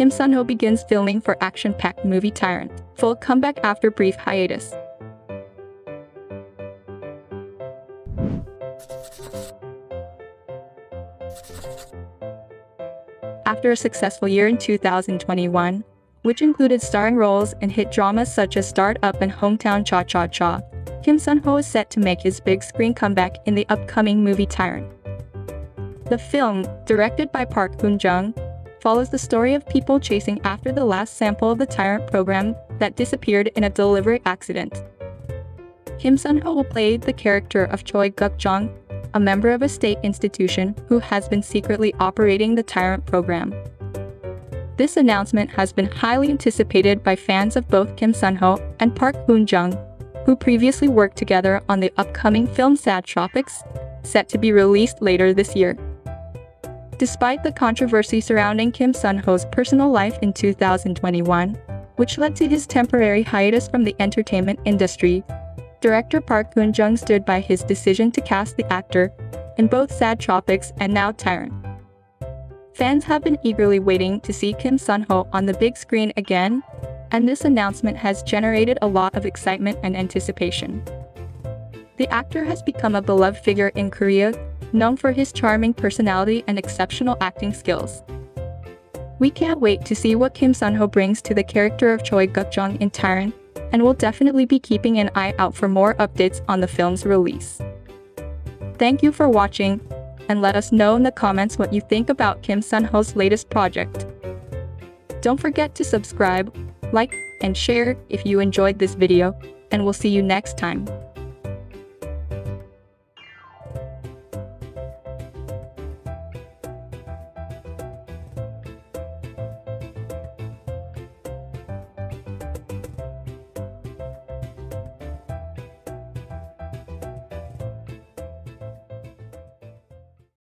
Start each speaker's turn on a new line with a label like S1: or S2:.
S1: Kim Seon-ho begins filming for action-packed movie Tyrant, full comeback after brief hiatus. After a successful year in 2021, which included starring roles in hit dramas such as Start Up and Hometown Cha Cha Cha, Kim Seon-ho is set to make his big screen comeback in the upcoming movie Tyrant. The film, directed by Park Hoon-jung, follows the story of people chasing after the last sample of the Tyrant program that disappeared in a deliberate accident. Kim Seon-ho will play the character of Choi Guk-jong, a member of a state institution who has been secretly operating the Tyrant program. This announcement has been highly anticipated by fans of both Kim Seon-ho and Park Hoon-jung, who previously worked together on the upcoming film Sad Tropics, set to be released later this year. Despite the controversy surrounding Kim Seon-ho's personal life in 2021, which led to his temporary hiatus from the entertainment industry, director Park Hoon-jung stood by his decision to cast the actor in both Sad Tropics and now Tyrant. Fans have been eagerly waiting to see Kim Seon-ho on the big screen again, and this announcement has generated a lot of excitement and anticipation. The actor has become a beloved figure in Korea, known for his charming personality and exceptional acting skills. We can't wait to see what Kim Seon-ho brings to the character of Choi Guk-jong in Tyrant, and we'll definitely be keeping an eye out for more updates on the film's release. Thank you for watching, and let us know in the comments what you think about Kim Seon-ho's latest project. Don't forget to subscribe, like, and share if you enjoyed this video, and we'll see you next time.